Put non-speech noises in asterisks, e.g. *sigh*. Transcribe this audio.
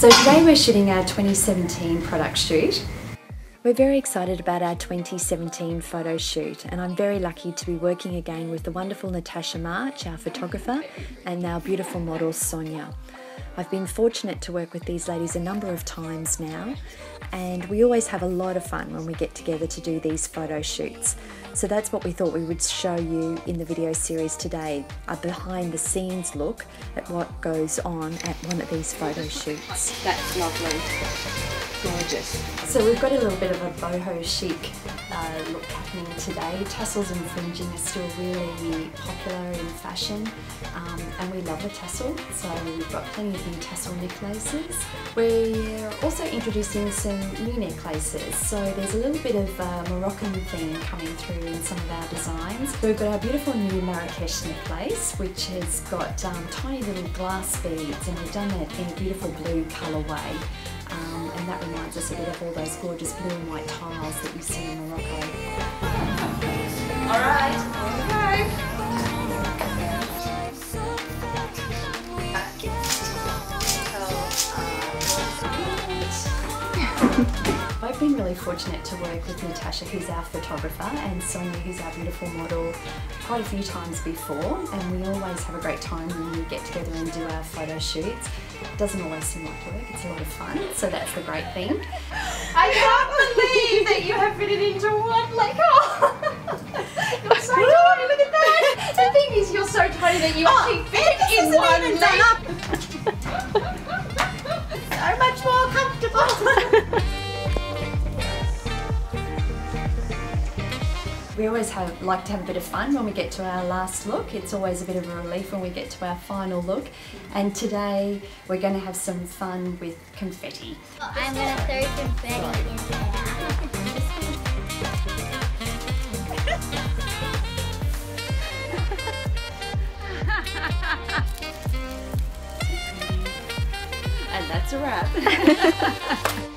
So today we're shooting our 2017 product shoot. We're very excited about our 2017 photo shoot, and I'm very lucky to be working again with the wonderful Natasha March, our photographer, and our beautiful model Sonia. I've been fortunate to work with these ladies a number of times now, and we always have a lot of fun when we get together to do these photo shoots. So that's what we thought we would show you in the video series today, a behind the scenes look at what goes on at one of these photo shoots. That's lovely. Gorgeous. So we've got a little bit of a boho chic look happening today. Tassels and fringing are still really popular in fashion um, and we love a tassel so we've got plenty of new tassel necklaces. We're also introducing some new necklaces so there's a little bit of uh, Moroccan theme coming through in some of our designs. We've got our beautiful new Marrakesh necklace which has got um, tiny little glass beads and we've done it in a beautiful blue colourway. Um, and that reminds us a bit of all those gorgeous blue and white tiles that you see in Morocco. *laughs* I've been really fortunate to work with Natasha, who's our photographer, and Sonia, who's our beautiful model, quite a few times before, and we always have a great time when we get together and do our photo shoots. It doesn't always seem like work, it's a lot of fun, so that's the great thing. I can't believe that you have fit it into one leg. Oh. *laughs* you're so tiny, look at that. The thing is, you're so tiny that you oh, actually fit it in one leg. We always have, like to have a bit of fun when we get to our last look. It's always a bit of a relief when we get to our final look. And today we're going to have some fun with confetti. I'm going to throw confetti in there. *laughs* and that's a wrap. *laughs*